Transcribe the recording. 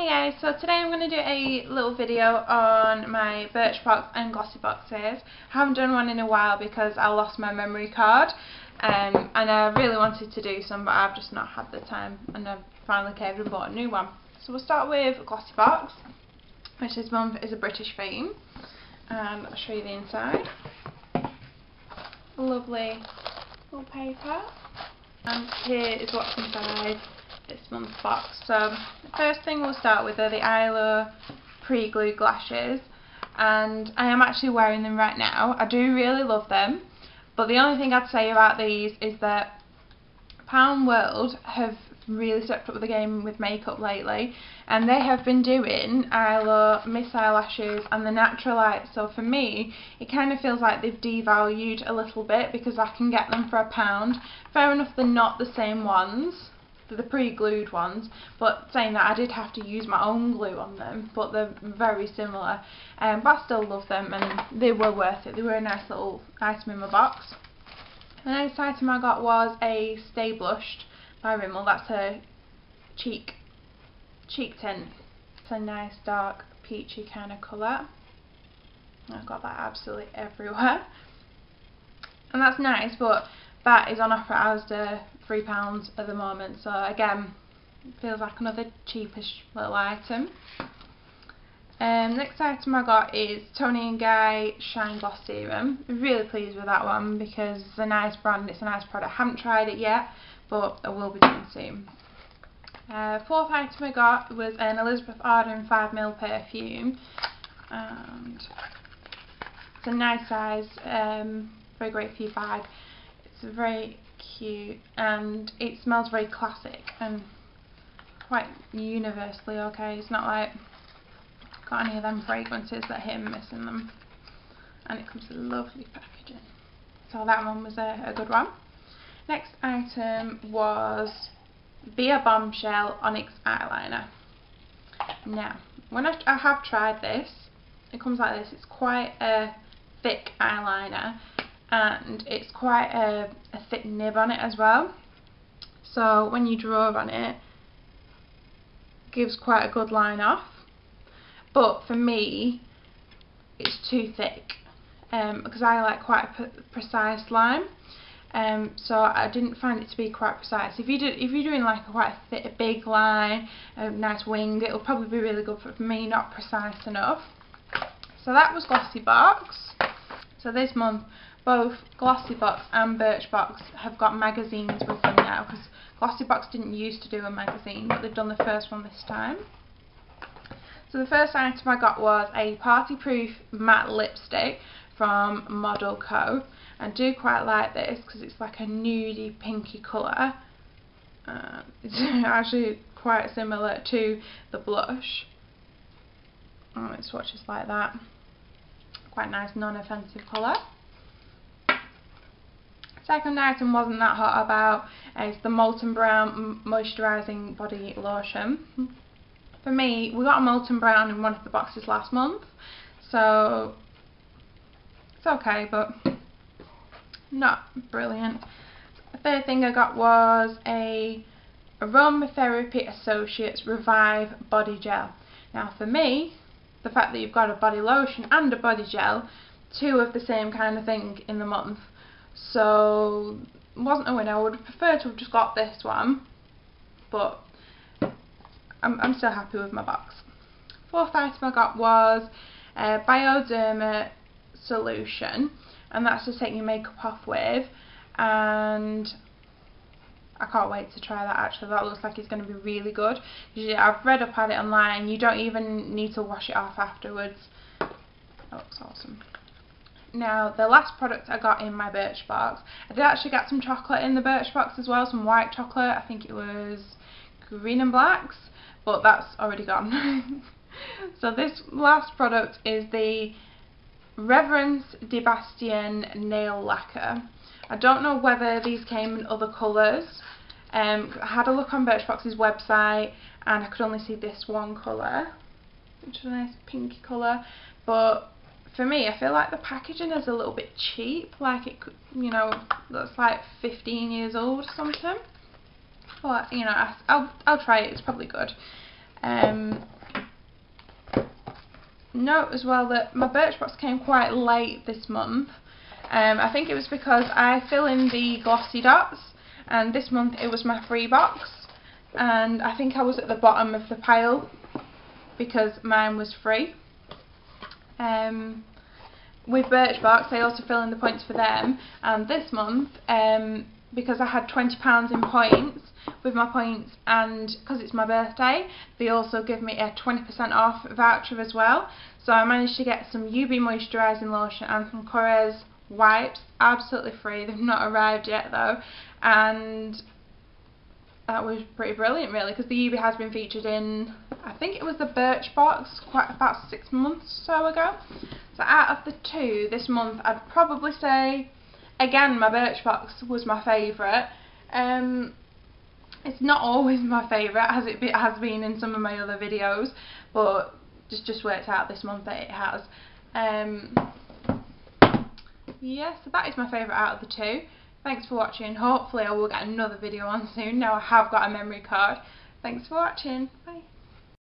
Hey guys, so today I'm going to do a little video on my Birchbox and Glossyboxes. I haven't done one in a while because I lost my memory card um, and I really wanted to do some but I've just not had the time and I've finally caved and bought a new one. So we'll start with a Glossybox, which this month is a British theme and I'll show you the inside. Lovely little paper and here is what's inside this month's box. So the first thing we'll start with are the Eyelure pre-glued lashes and I am actually wearing them right now. I do really love them but the only thing I'd say about these is that Pound World have really stepped up the game with makeup lately and they have been doing Eyelure Miss Eyelashes and the Natural Light so for me it kind of feels like they've devalued a little bit because I can get them for a pound fair enough they're not the same ones the pre-glued ones but saying that I did have to use my own glue on them but they're very similar. Um, but I still love them and they were worth it. They were a nice little item in my box. The next item I got was a Stay Blushed by Rimmel. That's a cheek cheek tint. It's a nice dark peachy kind of colour. I've got that absolutely everywhere. And that's nice but that is on offer as Asda £3 at the moment so again feels like another cheapish little item um, next item I got is Toni & Guy Shine Gloss Serum. Really pleased with that one because it's a nice brand, it's a nice product. I haven't tried it yet but I will be doing soon. Uh, fourth item I got was an Elizabeth Arden 5ml perfume and it's a nice size, um, very great for your bag. It's a very cute and it smells very classic and quite universally okay. It's not like got any of them fragrances that hit and miss in them. And it comes with lovely packaging. So that one was a, a good one. Next item was Via Bombshell Onyx Eyeliner. Now, when I, I have tried this, it comes like this. It's quite a thick eyeliner and it's quite a, a thick nib on it as well so when you draw on it, it gives quite a good line off but for me it's too thick um, because I like quite a precise line um, so I didn't find it to be quite precise. If you do, if you're doing like a quite a, thick, a big line, a nice wing, it'll probably be really good for me, not precise enough. So that was Glossybox. So this month both Glossybox and Birchbox have got magazines with them now because Glossybox didn't used to do a magazine but they've done the first one this time. So the first item I got was a party proof matte lipstick from Model Co. I do quite like this because it's like a nudie pinky colour. Uh, it's actually quite similar to the blush. Oh, it swatches like that. Quite nice non-offensive colour. Second item wasn't that hot about is the Molton Brown Moisturising Body Lotion. For me, we got a Molton Brown in one of the boxes last month, so it's okay, but not brilliant. The third thing I got was a Aromatherapy Associates Revive Body Gel. Now for me, the fact that you've got a body lotion and a body gel, two of the same kind of thing in the month, so wasn't a winner. I would prefer to have just got this one, but I'm, I'm still happy with my box. Fourth item I got was a Bioderma solution, and that's to take your makeup off with, and I can't wait to try that actually, that looks like it's going to be really good. I've read up on it online, you don't even need to wash it off afterwards. That looks awesome. Now, the last product I got in my Birchbox, I did actually get some chocolate in the Birchbox as well, some white chocolate, I think it was green and blacks, but that's already gone. so this last product is the Reverence de Bastien Nail Lacquer. I don't know whether these came in other colours. Um, I had a look on Birchbox's website and I could only see this one colour, which is a nice pinky colour, but for me, I feel like the packaging is a little bit cheap, like it you know, looks like 15 years old or something. But, you know, I'll, I'll try it, it's probably good. Um, note as well that my Birchbox came quite late this month. Um, I think it was because I fill in the glossy dots and this month it was my free box and I think I was at the bottom of the pile because mine was free. Um, with Birchbox I also fill in the points for them. And this month um, because I had £20 in points with my points and because it's my birthday they also give me a 20% off voucher as well. So I managed to get some Yu-Be moisturising lotion and some Korres wipes absolutely free. They've not arrived yet though. And that was pretty brilliant really because the Yu-Be has been featured in I think it was the Birchbox quite about six months so ago. So out of the two this month I'd probably say again my Birchbox was my favourite. Um, it's not always my favourite as it has been in some of my other videos but just just worked out this month that it has. Um, yeah so that is my favourite out of the two thanks for watching. Hopefully I will get another video on soon now I have got a memory card. Thanks for watching. Bye